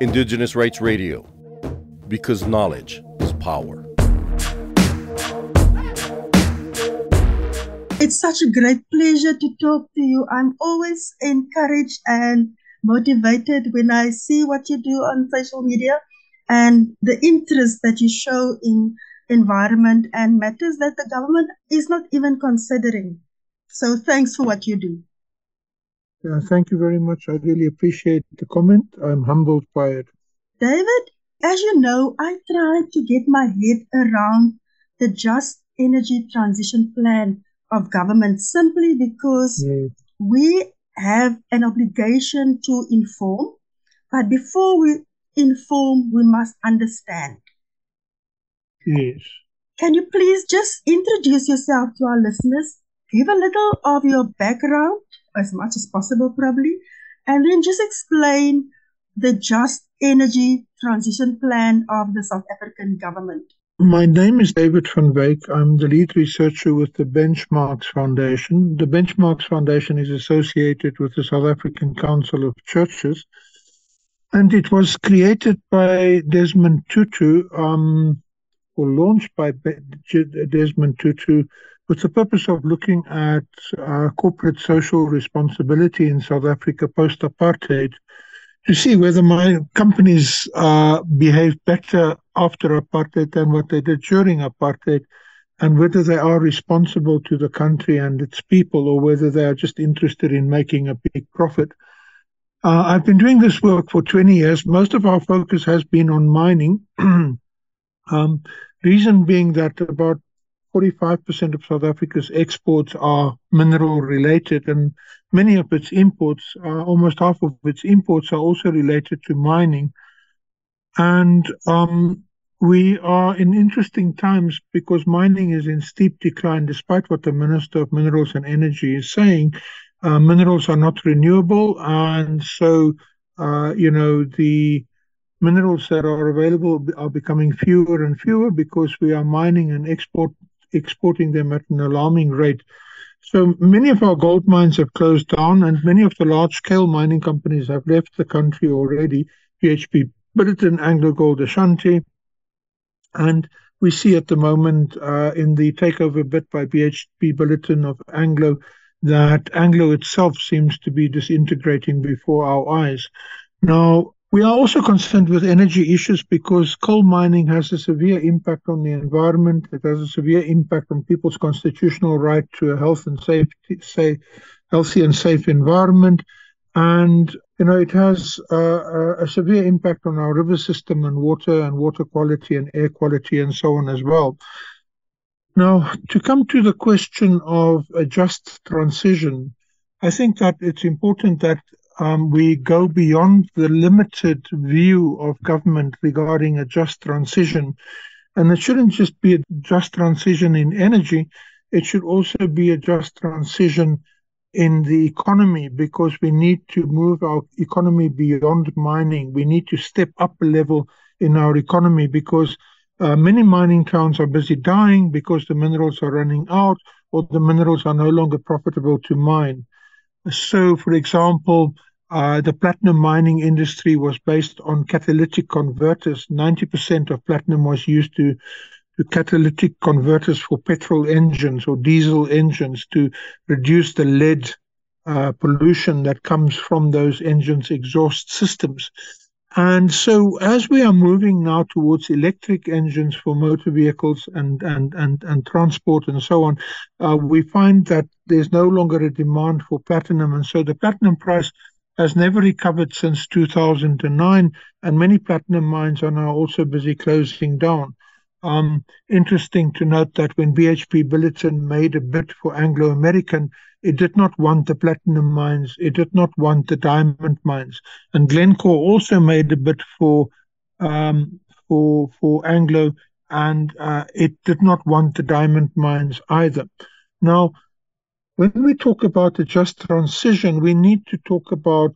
Indigenous Rights Radio, because knowledge is power. It's such a great pleasure to talk to you. I'm always encouraged and motivated when I see what you do on social media and the interest that you show in environment and matters that the government is not even considering. So thanks for what you do. Yeah, thank you very much. I really appreciate the comment. I'm humbled by it. David, as you know, I tried to get my head around the just energy transition plan of government simply because yes. we have an obligation to inform, but before we inform, we must understand. Yes. Can you please just introduce yourself to our listeners? Give a little of your background, as much as possible, probably, and then just explain the just energy transition plan of the South African government. My name is David van Wyk. I'm the lead researcher with the Benchmarks Foundation. The Benchmarks Foundation is associated with the South African Council of Churches, and it was created by Desmond Tutu, um, or launched by Desmond Tutu, with the purpose of looking at uh, corporate social responsibility in South Africa post apartheid to see whether my companies uh, behave better after apartheid than what they did during apartheid, and whether they are responsible to the country and its people, or whether they are just interested in making a big profit. Uh, I've been doing this work for 20 years. Most of our focus has been on mining. um, reason being that about 45% of South Africa's exports are mineral related, and many of its imports, uh, almost half of its imports, are also related to mining. And um, we are in interesting times because mining is in steep decline, despite what the Minister of Minerals and Energy is saying. Uh, minerals are not renewable, and so uh, you know the minerals that are available are becoming fewer and fewer because we are mining and export exporting them at an alarming rate. So many of our gold mines have closed down, and many of the large scale mining companies have left the country already. BHP Billiton, Anglo Gold Ashanti. And we see at the moment uh, in the takeover bid by BHP Billiton of Anglo that Anglo itself seems to be disintegrating before our eyes. Now, we are also concerned with energy issues because coal mining has a severe impact on the environment. It has a severe impact on people's constitutional right to a health and safety, say, healthy and safe environment. And you know, it has a severe impact on our river system and water and water quality and air quality and so on as well. Now, to come to the question of a just transition, I think that it's important that um, we go beyond the limited view of government regarding a just transition. And it shouldn't just be a just transition in energy, it should also be a just transition in the economy because we need to move our economy beyond mining. We need to step up a level in our economy because uh, many mining towns are busy dying because the minerals are running out or the minerals are no longer profitable to mine. So, for example, uh, the platinum mining industry was based on catalytic converters. 90% of platinum was used to, to catalytic converters for petrol engines or diesel engines to reduce the lead uh, pollution that comes from those engines' exhaust systems. And so, as we are moving now towards electric engines for motor vehicles and and and, and transport and so on, uh, we find that there's no longer a demand for platinum, and so the platinum price has never recovered since 2009, and many platinum mines are now also busy closing down. Um, interesting to note that when BHP Billiton made a bid for Anglo American, it did not want the platinum mines, it did not want the diamond mines, and Glencore also made a bid for um, for for Anglo, and uh, it did not want the diamond mines either. Now, when we talk about the just transition, we need to talk about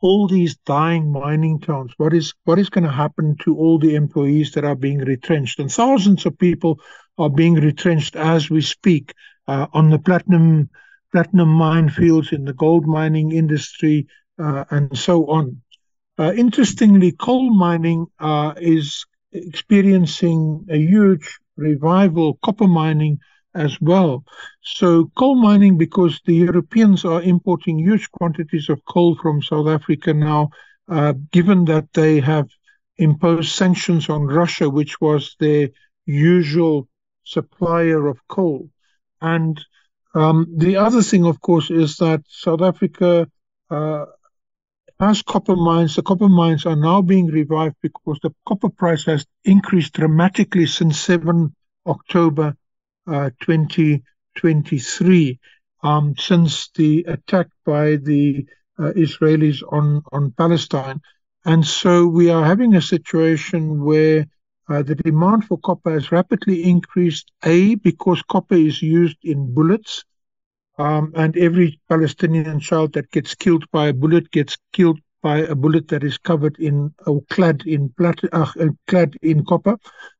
all these dying mining towns. What is what is going to happen to all the employees that are being retrenched? And thousands of people are being retrenched as we speak uh, on the platinum platinum mine fields in the gold mining industry. uh, and so on. Uh, interestingly, coal mining uh, is experiencing a huge revival, copper mining as well. So, coal mining, because the Europeans are importing huge quantities of coal from South Africa now, uh, given that they have imposed sanctions on Russia, which was their usual supplier of coal. And um, the other thing, of course, is that South Africa uh, has copper mines. The copper mines are now being revived because the copper price has increased dramatically since 7 October 2023, um, since the attack by the uh, Israelis on, on Palestine. And so we are having a situation where uh, the demand for copper has rapidly increased, A, because copper is used in bullets. Um, and every Palestinian child that gets killed by a bullet gets killed by a bullet that is covered in or clad in plat, uh, clad in copper.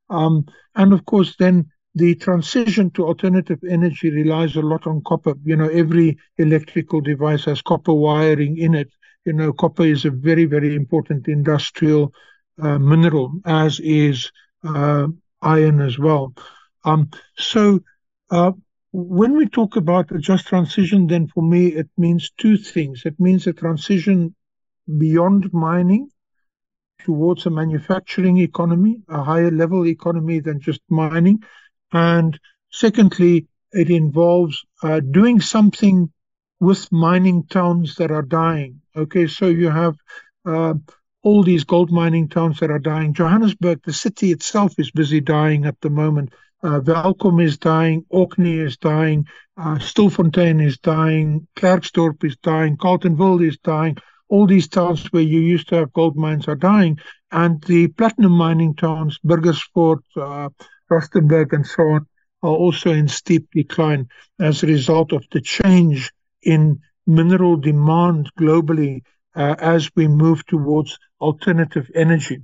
Um, and of course, then the transition to alternative energy relies a lot on copper. You know, every electrical device has copper wiring in it. You know, copper is a very, very important industrial uh, mineral, as is uh, iron as well. Um, so, uh, when we talk about a just transition, then for me it means two things. It means a transition beyond mining towards a manufacturing economy, a higher level economy than just mining. And secondly, it involves uh, doing something with mining towns that are dying. Okay, so you have uh, all these gold mining towns that are dying. Johannesburg, the city itself, is busy dying at the moment. Uh, Welkom is dying, Orkney is dying, uh, Stilfontein is dying, Klerksdorp is dying, Carletonville is dying. All these towns where you used to have gold mines are dying, and the platinum mining towns, Burgersfort, uh, Rustenburg, and so on, are also in steep decline as a result of the change in mineral demand globally uh, as we move towards alternative energy.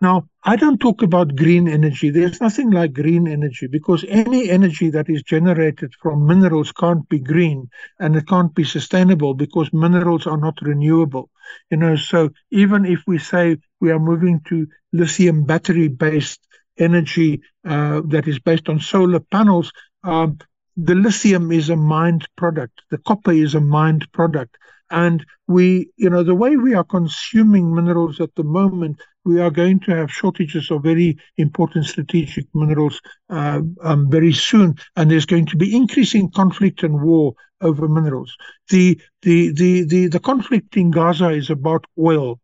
Now, I don't talk about green energy. There's nothing like green energy because any energy that is generated from minerals can't be green and it can't be sustainable because minerals are not renewable. You know, so even if we say we are moving to lithium battery based energy uh, that is based on solar panels, um, the lithium is a mined product, the copper is a mined product. And we, you know, the way we are consuming minerals at the moment, we are going to have shortages of very important strategic minerals uh, um, very soon, and there's going to be increasing conflict and war over minerals. The the the the, the conflict in Gaza is about oil,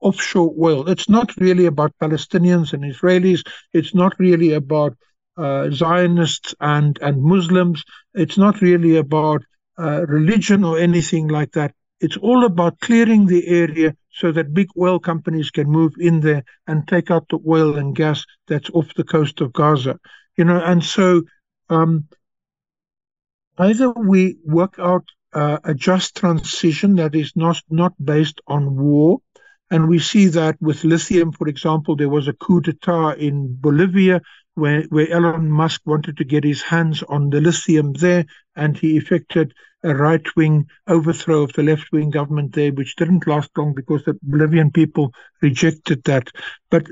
offshore oil. It's not really about Palestinians and Israelis. It's not really about uh, Zionists and and Muslims. It's not really about uh, religion or anything like that. It's all about clearing the area so that big oil companies can move in there and take out the oil and gas that's off the coast of Gaza. You know, and so um, either we work out uh, a just transition that is not not based on war, and we see that with lithium, for example, there was a coup d'etat in Bolivia where, where Elon Musk wanted to get his hands on the lithium there, and he effected a right wing overthrow of the left wing government there, which didn't last long because the Bolivian people rejected that. But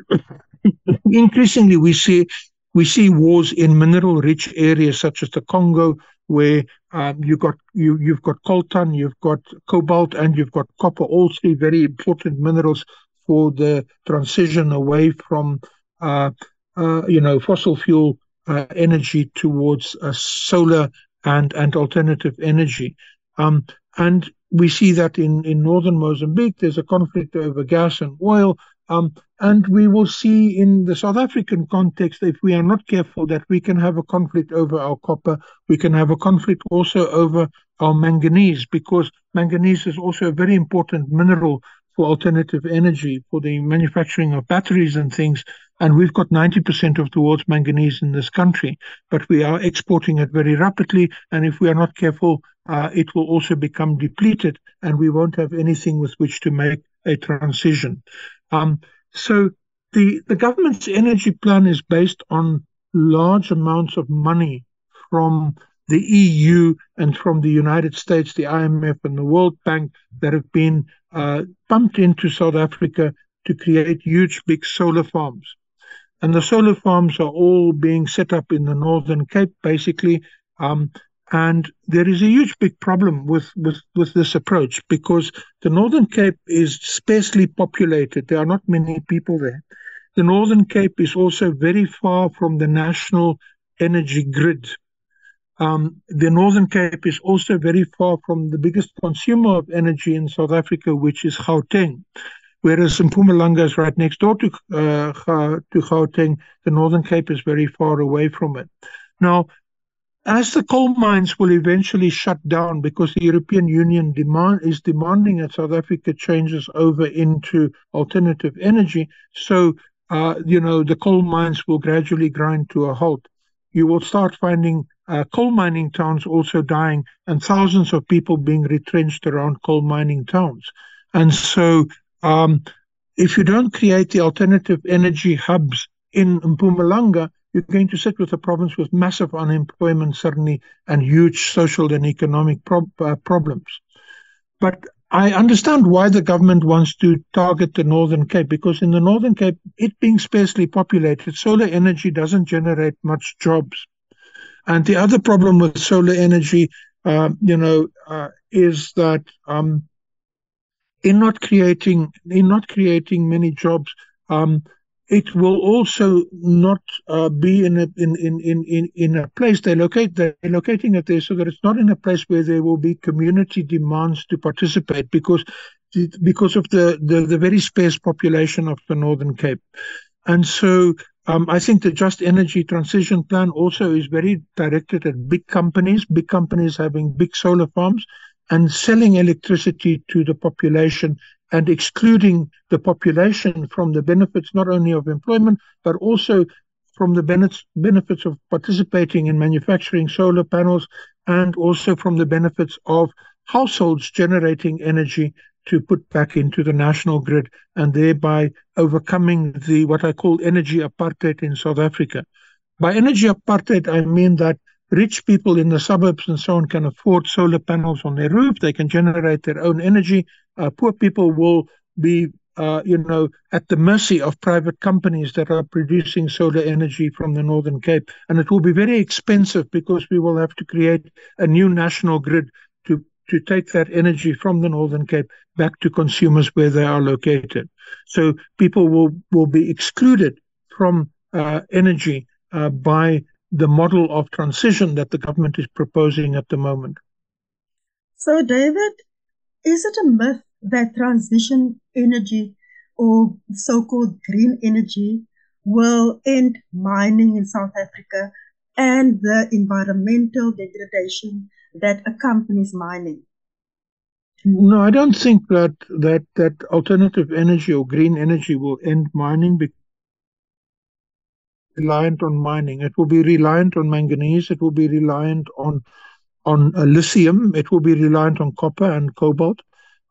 increasingly, we see we see wars in mineral rich areas such as the Congo, where um, you got you you've got coltan, you've got cobalt, and you've got copper, all three very important minerals for the transition away from uh, uh, you know fossil fuel uh, energy towards solar and and alternative energy. Um, and we see that in, in northern Mozambique, there's a conflict over gas and oil. Um, and we will see in the South African context, if we are not careful, that we can have a conflict over our copper. We can have a conflict also over our manganese, because manganese is also a very important mineral for alternative energy, for the manufacturing of batteries and things. And we've got 90% of the world's manganese in this country, but we are exporting it very rapidly. And if we are not careful, uh, it will also become depleted and we won't have anything with which to make a transition. Um, so the, the government's energy plan is based on large amounts of money from the EU and from the United States, the IMF and the World Bank that have been uh, pumped into South Africa to create huge big solar farms. And the solar farms are all being set up in the Northern Cape, basically. Um, and there is a huge big problem with, with, with this approach because the Northern Cape is sparsely populated. There are not many people there. The Northern Cape is also very far from the national energy grid. Um, the Northern Cape is also very far from the biggest consumer of energy in South Africa, which is Gauteng. Whereas Mpumalanga is right next door to uh, to Gauteng, the Northern Cape is very far away from it. Now, as the coal mines will eventually shut down because the European Union demand is demanding that South Africa changes over into alternative energy, so uh, you know the coal mines will gradually grind to a halt. You will start finding uh, coal mining towns also dying and thousands of people being retrenched around coal mining towns. And so, um, if you don't create the alternative energy hubs in Mpumalanga, you're going to sit with a province with massive unemployment suddenly and huge social and economic prob- uh, problems. But I understand why the government wants to target the Northern Cape because in the Northern Cape, it being sparsely populated, solar energy doesn't generate much jobs. And the other problem with solar energy, uh, you know, uh, is that um, in not creating in not creating many jobs, um, it will also not uh, be in a in, in, in, in a place they locate they're locating it there so that it's not in a place where there will be community demands to participate because because of the, the, the very sparse population of the Northern Cape. And so um, I think the Just Energy Transition Plan also is very directed at big companies, big companies having big solar farms and selling electricity to the population and excluding the population from the benefits not only of employment but also from the benefits of participating in manufacturing solar panels and also from the benefits of households generating energy to put back into the national grid and thereby overcoming the what I call energy apartheid in South Africa. By energy apartheid, I mean that rich people in the suburbs and so on can afford solar panels on their roof. They can generate their own energy. Uh, poor people will be, uh, you know, at the mercy of private companies that are producing solar energy from the Northern Cape. And it will be very expensive because we will have to create a new national grid to, to take that energy from the Northern Cape back to consumers where they are located. So people will, will be excluded from uh, energy uh, by the model of transition that the government is proposing at the moment. So, David, is it a myth that transition energy or so called green energy will end mining in South Africa and the environmental degradation that accompanies mining? No, I don't think that that that alternative energy or green energy will end mining because reliant on mining. It will be reliant on manganese. It will be reliant on on uh, lithium. It will be reliant on copper and cobalt.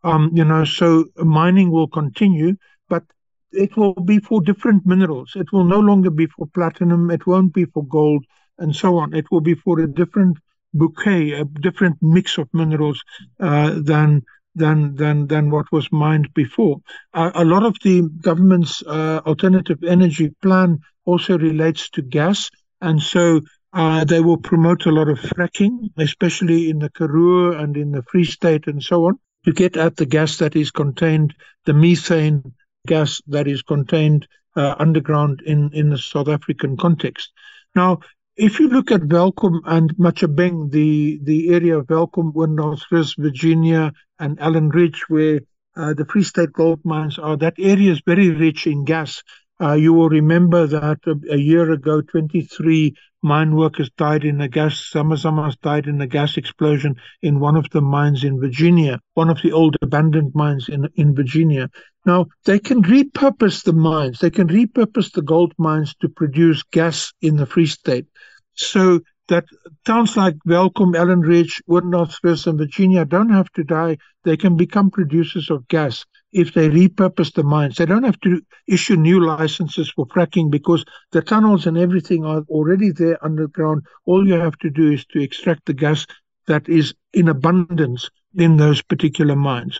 Um, you know, so mining will continue, but it will be for different minerals. It will no longer be for platinum. It won't be for gold, and so on. It will be for a different bouquet, a different mix of minerals uh, than than than than what was mined before. Uh, a lot of the government's uh, alternative energy plan also relates to gas, and so uh, they will promote a lot of fracking, especially in the Karoo and in the Free State and so on, to get at the gas that is contained, the methane gas that is contained uh, underground in in the South African context. Now, if you look at Welkom and Matjhabeng, the, the area of Welkom, Odendaalsrus, Virginia, and Allanridge, where uh, the Free State gold mines are, that area is very rich in gas. Uh, you will remember that a, a, year ago, 23 mine workers died in a gas, Zamazamas died in a gas explosion in one of the mines in Virginia, one of the old abandoned mines in, in Virginia. Now, they can repurpose the mines, they can repurpose the gold mines to produce gas in the Free State. So that towns like Welkom, Allen Ridge, Odendaalsrus, and Virginia don't have to die. They can become producers of gas if they repurpose the mines. They don't have to issue new licenses for fracking because the tunnels and everything are already there underground. All you have to do is to extract the gas that is in abundance in those particular mines.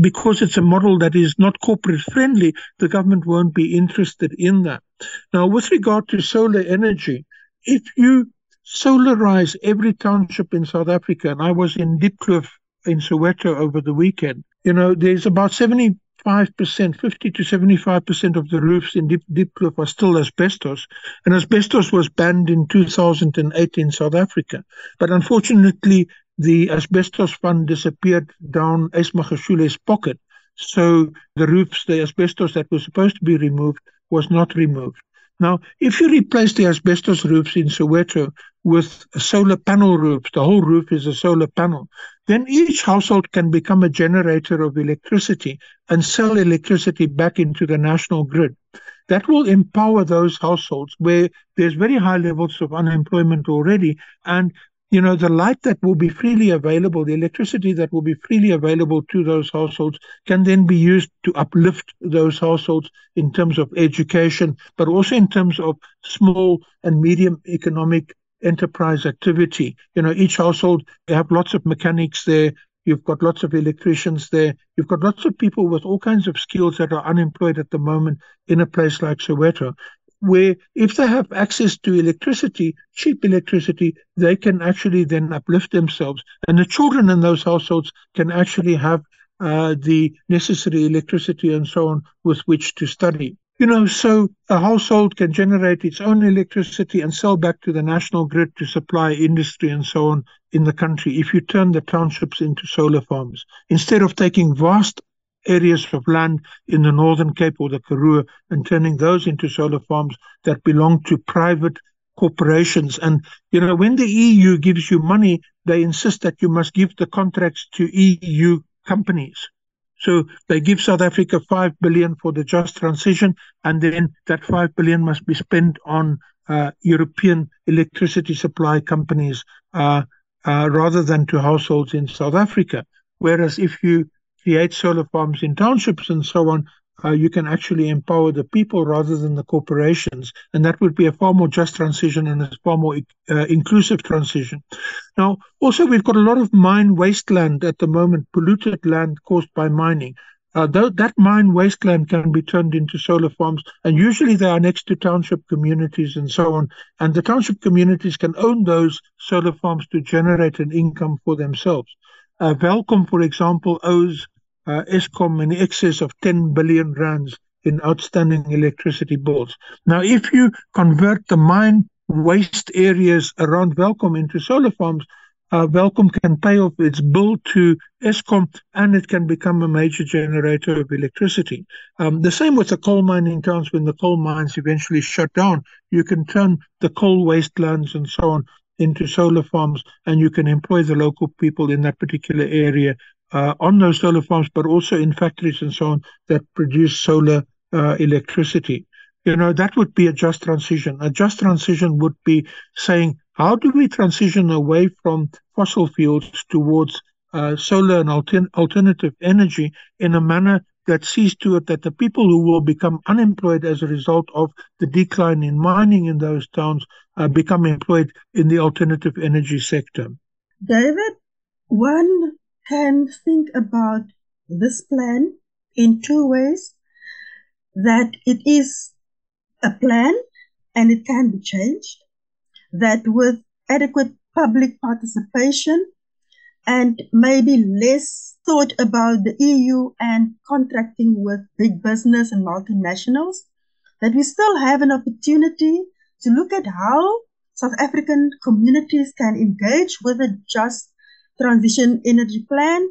Because it's a model that is not corporate friendly, the government won't be interested in that. Now, with regard to solar energy, if you solarize every township in South Africa, and I was in Diepkloof in Soweto over the weekend, you know, there's about 75%, 50 to 75% of the roofs in Deep, Diepkloof are still asbestos. And asbestos was banned in 2008 in South Africa. But unfortunately, the asbestos fund disappeared down Ace Magashule's pocket. So the roofs, the asbestos that was supposed to be removed, was not removed. Now, if you replace the asbestos roofs in Soweto with solar panel roofs, the whole roof is a solar panel, then each household can become a generator of electricity and sell electricity back into the national grid. That will empower those households where there's very high levels of unemployment already, and you know, the light that will be freely available, the electricity that will be freely available to those households can then be used to uplift those households in terms of education, but also in terms of small and medium economic enterprise activity. You know, each household, you have lots of mechanics there, you've got lots of electricians there, you've got lots of people with all kinds of skills that are unemployed at the moment in a place like Soweto where if they have access to electricity, cheap electricity, they can actually then uplift themselves. And the children in those households can actually have uh, the necessary electricity and so on with which to study. You know, so a household can generate its own electricity and sell back to the national grid to supply industry and so on in the country if you turn the townships into solar farms. Instead of taking vast areas of land in the Northern Cape or the Karoo and turning those into solar farms that belong to private corporations. And, you know, when the EU gives you money, they insist that you must give the contracts to EU companies. So they give South Africa 5 billion for the just transition, and then that 5 billion must be spent on uh, European electricity supply companies uh, uh, rather than to households in South Africa. Whereas if you create solar farms in townships and so on, uh, you can actually empower the people rather than the corporations. And that would be a far more just transition and a far more uh, inclusive transition. Now, also, we've got a lot of mine wasteland at the moment, polluted land caused by mining. Uh, th- that mine wasteland can be turned into solar farms, and usually they are next to township communities and so on. And the township communities can own those solar farms to generate an income for themselves. Uh, for example, owes uh, Eskom in excess of 10 billion rands in outstanding electricity bills. Now, if you convert the mine waste areas around Welkom into solar farms, uh, can pay off its bill to Eskom and it can become a major generator of electricity. Um, the same with the coal mining towns when the coal mines eventually shut down. You can turn the coal wastelands and so on into solar farms and you can employ the local people in that particular area uh, on those solar farms, but also in factories and so on that produce solar uh, electricity. You know, that would be a just transition. A just transition would be saying, how do we transition away from fossil fuels towards uh, solar and altern- alternative energy in a manner that sees to it that the people who will become unemployed as a result of the decline in mining in those towns uh, become employed in the alternative energy sector. David, one can think about this plan in two ways that it is a plan and it can be changed, that with adequate public participation and maybe less thought about the EU and contracting with big business and multinationals, that we still have an opportunity to look at how South African communities can engage with a just transition energy plan.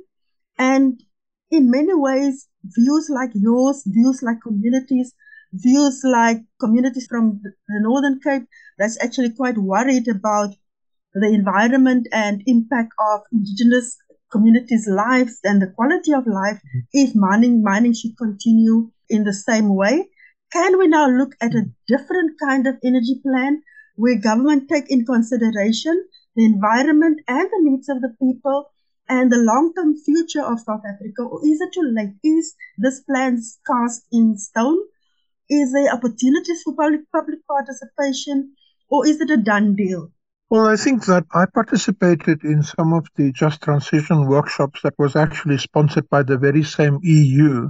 And in many ways, views like yours, views like communities, views like communities from the Northern Cape that's actually quite worried about the environment and impact of indigenous communities' lives and the quality of life mm-hmm. if mining mining should continue in the same way. Can we now look at a different kind of energy plan where government take in consideration the environment and the needs of the people and the long-term future of South Africa? Or is it too late? Is this plan cast in stone? Is there opportunities for public public participation, or is it a done deal? Well, I think that I participated in some of the just transition workshops that was actually sponsored by the very same EU,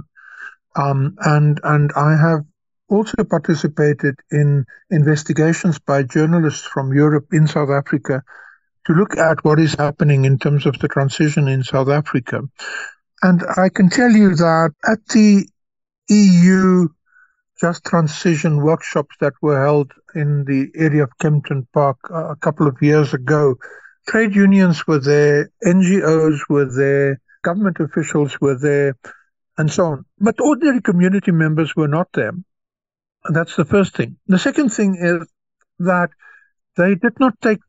um, and and I have also participated in investigations by journalists from Europe in South Africa to look at what is happening in terms of the transition in South Africa. And I can tell you that at the EU just transition workshops that were held in the area of Kempton Park a couple of years ago, trade unions were there, NGOs were there, government officials were there, and so on. But ordinary community members were not there. That's the first thing. The second thing is that they did not take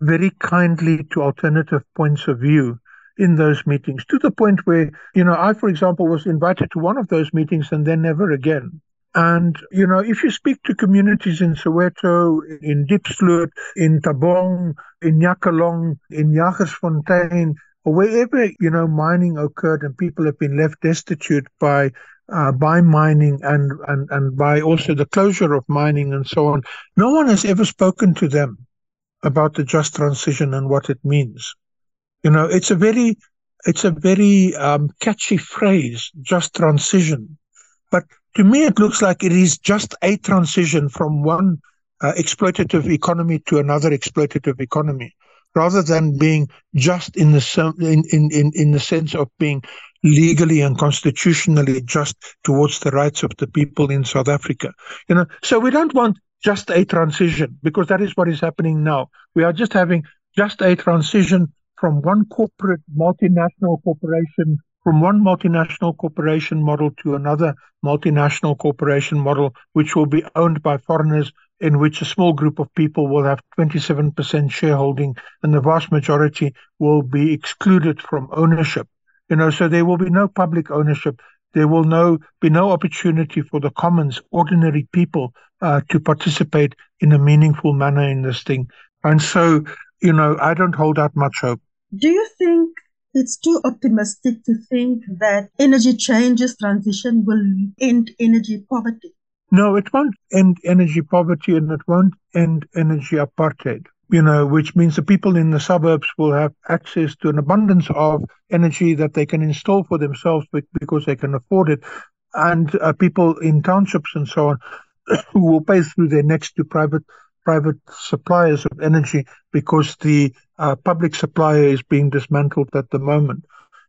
very kindly to alternative points of view in those meetings to the point where, you know, I, for example, was invited to one of those meetings and then never again. And, you know, if you speak to communities in Soweto, in Diepsloot, in Thabong, in Nyakalong, in Jagersfontein, or wherever, you know, mining occurred and people have been left destitute by uh, by mining and, and, and by also the closure of mining and so on, no one has ever spoken to them about the just transition and what it means. You know, it's a very, it's a very um, catchy phrase, just transition. But to me, it looks like it is just a transition from one uh, exploitative economy to another exploitative economy, rather than being just in the in, in, in, in the sense of being legally and constitutionally just towards the rights of the people in South Africa. You know, so we don't want just a transition because that is what is happening now. We are just having just a transition from one corporate multinational corporation from one multinational corporation model to another multinational corporation model, which will be owned by foreigners, in which a small group of people will have 27% shareholding and the vast majority will be excluded from ownership. You know, so there will be no public ownership. There will no be no opportunity for the commons, ordinary people, uh, to participate in a meaningful manner in this thing. And so, you know, I don't hold out much hope. Do you think it's too optimistic to think that energy changes transition will end energy poverty? No, it won't end energy poverty and it won't end energy apartheid you know, which means the people in the suburbs will have access to an abundance of energy that they can install for themselves because they can afford it. And uh, people in townships and so on who will pay through their necks to private private suppliers of energy because the uh, public supplier is being dismantled at the moment.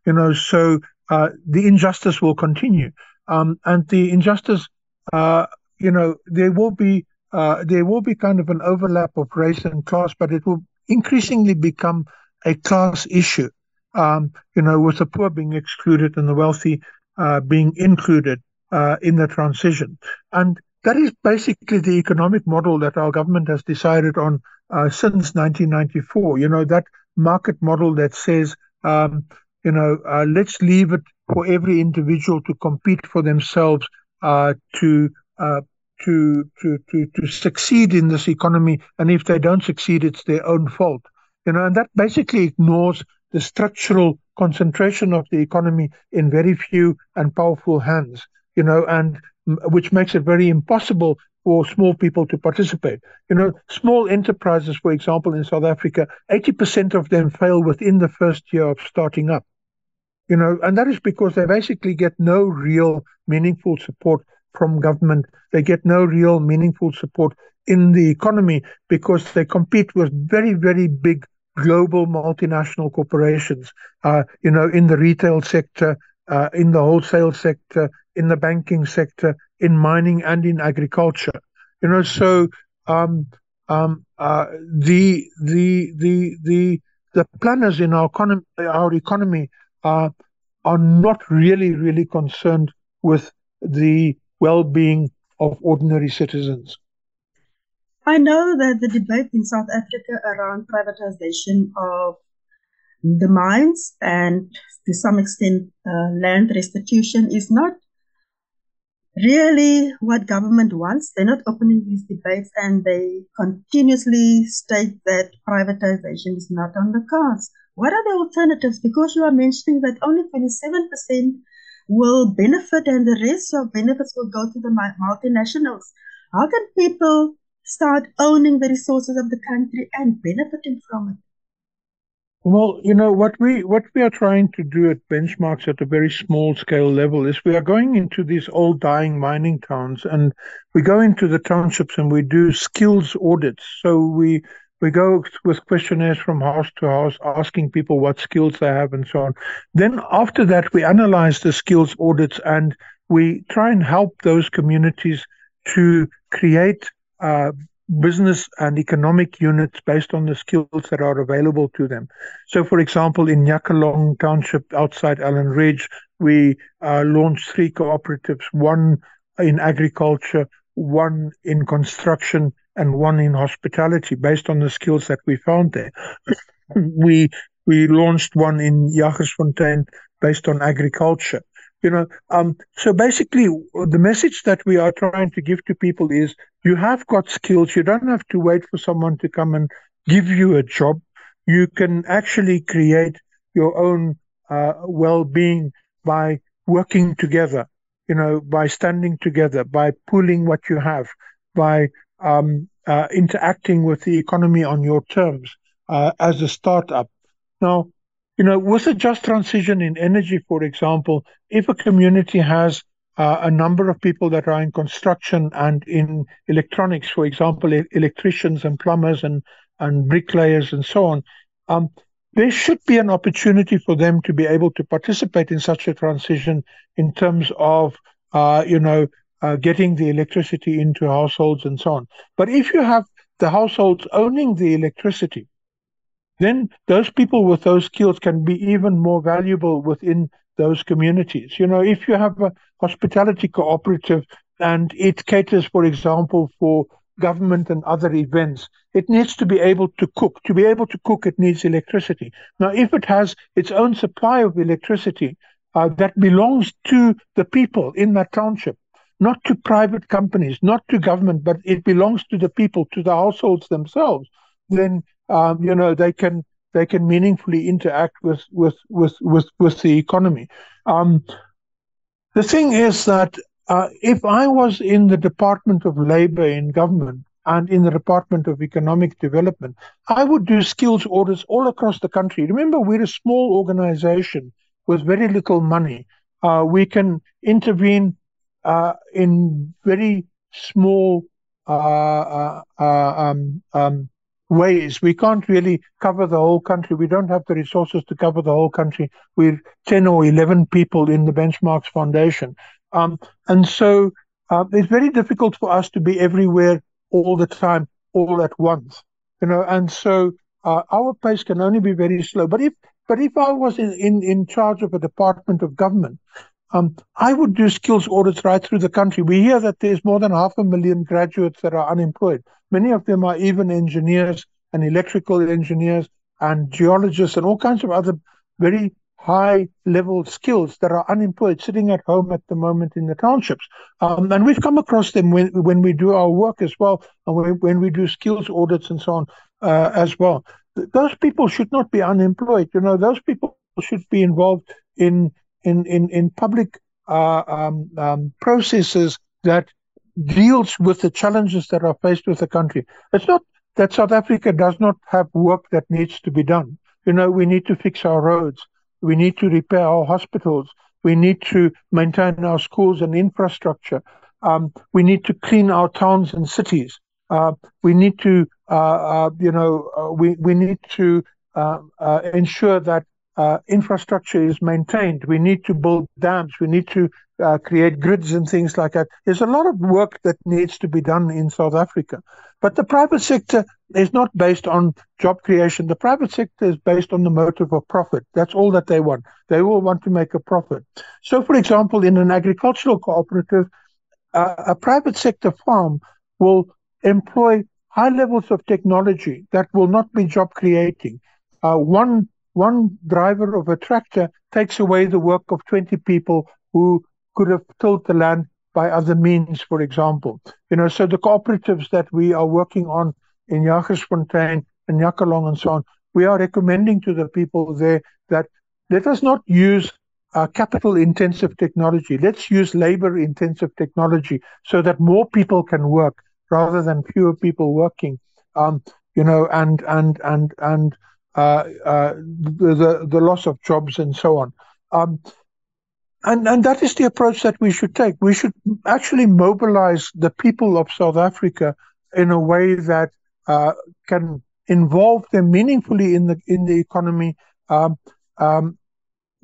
You know, so uh, the injustice will continue, um, and the injustice, uh, you know, there will be uh, there will be kind of an overlap of race and class, but it will increasingly become a class issue. Um, you know, with the poor being excluded and the wealthy uh, being included uh, in the transition. And that is basically the economic model that our government has decided on uh, since 1994. You know, that market model that says, um, you know, let's leave it for every individual to compete for themselves to uh, to, to, to, to succeed in this economy. And if they don't succeed, it's their own fault. You know, and that basically ignores the structural concentration of the economy in very few and powerful hands, you know, and which makes it very impossible for small people to participate. You know, small enterprises, for example, in South Africa, 80% of them fail within the first year of starting up. You know, and that is because they basically get no real meaningful support from government. They get no real meaningful support in the economy because they compete with very, very big global multinational corporations, uh, you know, in the retail sector, uh, in the wholesale sector, in the banking sector, in mining and in agriculture. You know, so um, um, uh, the the the the the planners in our economy, our economy, are are not really really concerned with the well-being of ordinary citizens. I know that the debate in South Africa around privatization of the mines and to some extent uh, land restitution is not really what government wants. They're not opening these debates and they continuously state that privatization is not on the cards. What are the alternatives? Because you are mentioning that only 27% will benefit and the rest of benefits will go to the multinationals. How can people start owning the resources of the country and benefiting from it. Well, you know what we what we are trying to do at benchmarks at a very small scale level is we are going into these old dying mining towns and we go into the townships and we do skills audits. So we we go with questionnaires from house to house asking people what skills they have and so on. Then after that we analyze the skills audits and we try and help those communities to create uh, business and economic units based on the skills that are available to them. So, for example, in Nyakalong Township outside Allanridge, we uh, launched three cooperatives one in agriculture, one in construction, and one in hospitality based on the skills that we found there. we we launched one in Jagersfontein based on agriculture you know um, so basically the message that we are trying to give to people is you have got skills you don't have to wait for someone to come and give you a job you can actually create your own uh, well-being by working together you know by standing together by pooling what you have by um, uh, interacting with the economy on your terms uh, as a startup. Now you know, with a just transition in energy, for example, if a community has uh, a number of people that are in construction and in electronics, for example, e- electricians and plumbers and, and bricklayers and so on, um, there should be an opportunity for them to be able to participate in such a transition in terms of, uh, you know, uh, getting the electricity into households and so on. But if you have the households owning the electricity, then those people with those skills can be even more valuable within those communities. You know, if you have a hospitality cooperative and it caters, for example, for government and other events, it needs to be able to cook. To be able to cook, it needs electricity. Now, if it has its own supply of electricity uh, that belongs to the people in that township, not to private companies, not to government, but it belongs to the people, to the households themselves, then um, you know they can they can meaningfully interact with with with with, with the economy. Um, the thing is that uh, if I was in the Department of Labor in government and in the Department of Economic Development, I would do skills audits all across the country. Remember, we're a small organization with very little money. Uh, we can intervene uh, in very small uh, uh, uh, um, um, ways. We can't really cover the whole country. We don't have the resources to cover the whole country. We're 10 or 11 people in the Benchmarks Foundation. Um, and so uh, it's very difficult for us to be everywhere all the time, all at once. You know, and so uh, our pace can only be very slow. But if but if I was in, in, in charge of a department of government, um, I would do skills audits right through the country. We hear that there's more than half a million graduates that are unemployed. Many of them are even engineers and electrical engineers and geologists and all kinds of other very high level skills that are unemployed sitting at home at the moment in the townships. Um, and we've come across them when, when we do our work as well, and when, when we do skills audits and so on uh, as well. Those people should not be unemployed. You know, those people should be involved in in in, in public uh, um, um, processes that deals with the challenges that are faced with the country. It's not that South Africa does not have work that needs to be done. You know, we need to fix our roads. We need to repair our hospitals. We need to maintain our schools and infrastructure. Um, we need to clean our towns and cities. Uh, we need to, uh, uh, you know, uh, we we need to uh, ensure that uh, infrastructure is maintained. We need to build dams. We need to uh, create grids and things like that. There's a lot of work that needs to be done in South Africa. But the private sector is not based on job creation. The private sector is based on the motive of profit. That's all that they want. They all want to make a profit. So, for example, in an agricultural cooperative, uh, a private sector farm will employ high levels of technology that will not be job creating. Uh, one one driver of a tractor takes away the work of 20 people who could have tilled the land by other means, for example. You know, so the cooperatives that we are working on in Jagersfontein and Nyakalong and so on, we are recommending to the people there that let us not use uh, capital intensive technology. Let's use labor intensive technology so that more people can work rather than fewer people working. Um, you know, and and and and the, the the loss of jobs and so on. Um, and and that is the approach that we should take. We should actually mobilize the people of South Africa in a way that uh, can involve them meaningfully in the in the economy, um, um,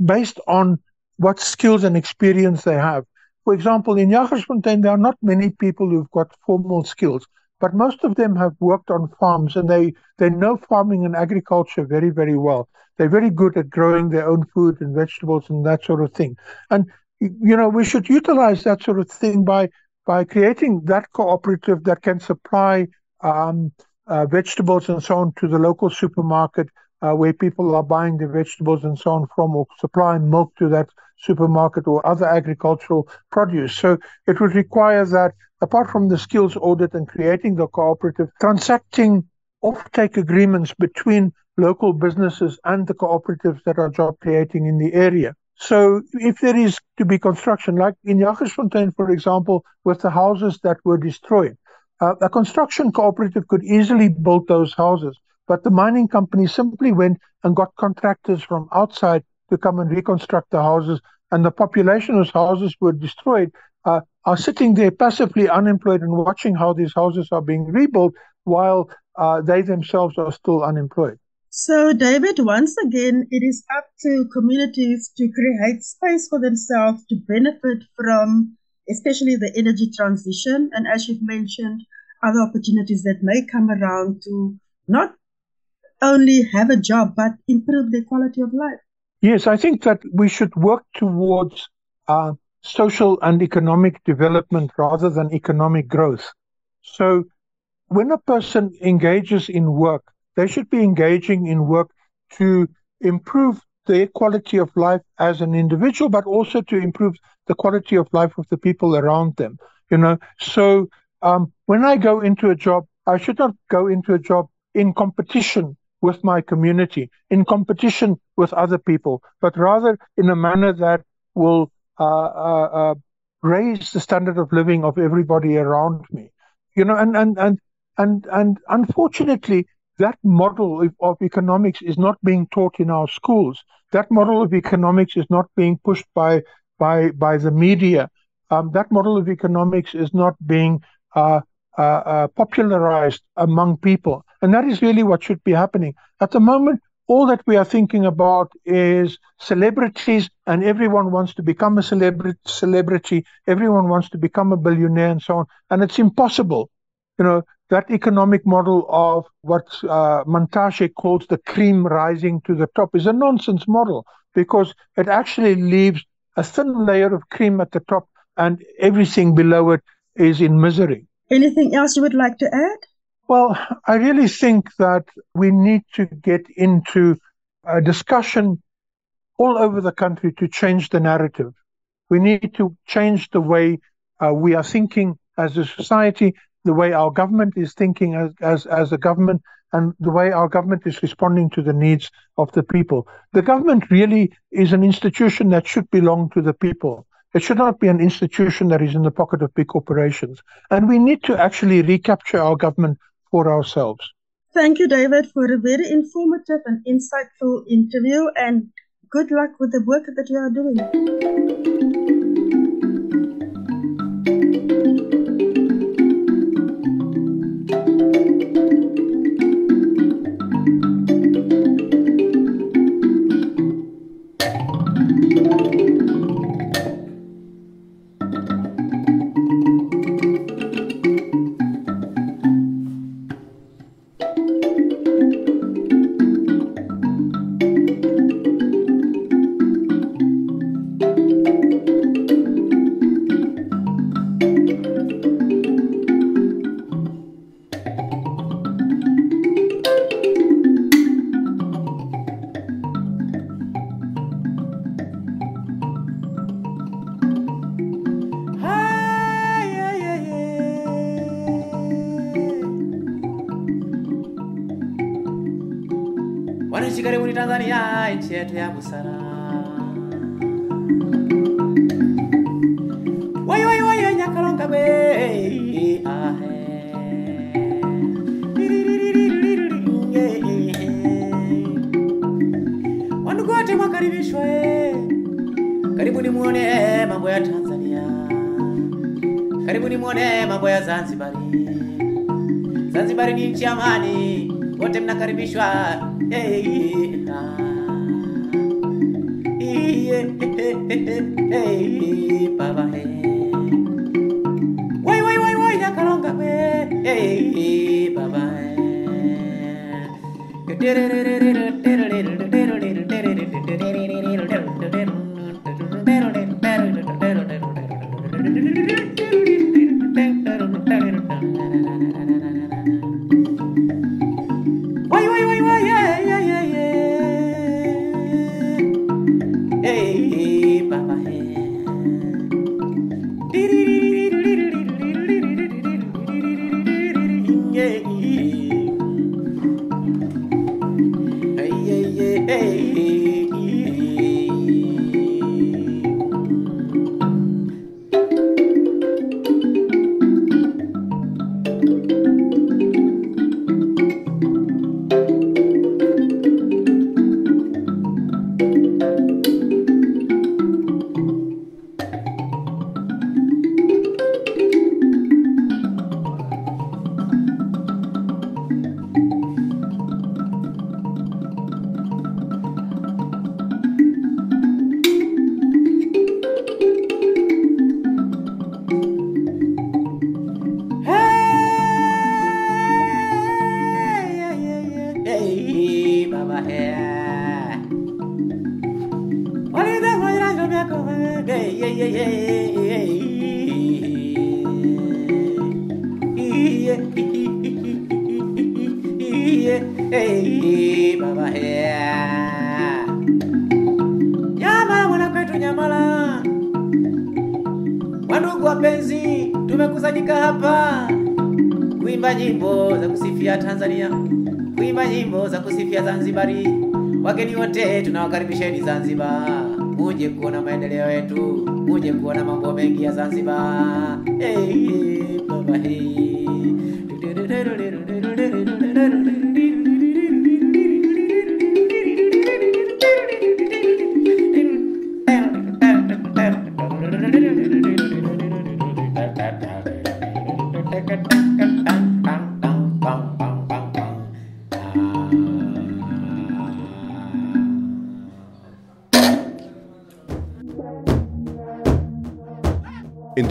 based on what skills and experience they have. For example, in Jagersfontein, there are not many people who've got formal skills, but most of them have worked on farms and they, they know farming and agriculture very, very well. They're very good at growing their own food and vegetables and that sort of thing. And, you know, we should utilize that sort of thing by, by creating that cooperative that can supply um, uh, vegetables and so on to the local supermarket uh, where people are buying the vegetables and so on from, or supplying milk to that supermarket or other agricultural produce. So it would require that, apart from the skills audit and creating the cooperative, transacting offtake agreements between local businesses and the cooperatives that are job creating in the area. So if there is to be construction, like in Jagersfontein, for example, with the houses that were destroyed, uh, a construction cooperative could easily build those houses, but the mining company simply went and got contractors from outside to come and reconstruct the houses, and the population whose houses were destroyed uh, are sitting there passively unemployed and watching how these houses are being rebuilt while uh, they themselves are still unemployed. So, David, once again, it is up to communities to create space for themselves to benefit from, especially the energy transition. And as you've mentioned, other opportunities that may come around to not only have a job, but improve their quality of life. Yes, I think that we should work towards uh, social and economic development rather than economic growth. So, when a person engages in work, they should be engaging in work to improve their quality of life as an individual, but also to improve the quality of life of the people around them. You know, so um, when I go into a job, I should not go into a job in competition with my community, in competition with other people, but rather in a manner that will uh, uh, uh, raise the standard of living of everybody around me. You know, and and and and and unfortunately, that model of, of economics is not being taught in our schools. That model of economics is not being pushed by by by the media. Um, that model of economics is not being uh, uh, uh, popularized among people. And that is really what should be happening. At the moment, all that we are thinking about is celebrities, and everyone wants to become a celebrity. Celebrity, everyone wants to become a billionaire, and so on. And it's impossible. You know that economic model of what uh, Montage calls the cream rising to the top is a nonsense model because it actually leaves a thin layer of cream at the top, and everything below it is in misery. Anything else you would like to add? Well, I really think that we need to get into a discussion all over the country to change the narrative. We need to change the way uh, we are thinking as a society, the way our government is thinking as, as, as a government, and the way our government is responding to the needs of the people. The government really is an institution that should belong to the people. It should not be an institution that is in the pocket of big corporations. And we need to actually recapture our government for ourselves. Thank you, David, for a very informative and insightful interview, and good luck with the work that you are doing. Jamhuri Tanzania, nchi yetu ya busara. Wayo wayo wayo Nyakalonga we ahe. Wandugu wote mwakaribishwe, karibuni muone mambo ya Tanzania, karibu ni muone mambo ya Zanzibari. Zanzibari ni nchi amani, wote mnakaribishwa hey. Baba, hey. Nyamala mwana kwetu Nyamala, wandugu wapenzi, tumekusanyika hapa kuimba nyimbo za kusifia Tanzania, kuimba nyimbo za kusifia Zanzibari. Wageni wote tunawakaribisheni Zanzibar, muje kuona maendeleo yetu, muje kuona mambo mengi ya Zanzibar. Hey, hey, baba hey.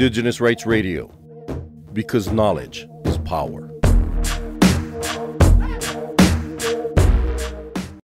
Indigenous Rights Radio, because knowledge is power.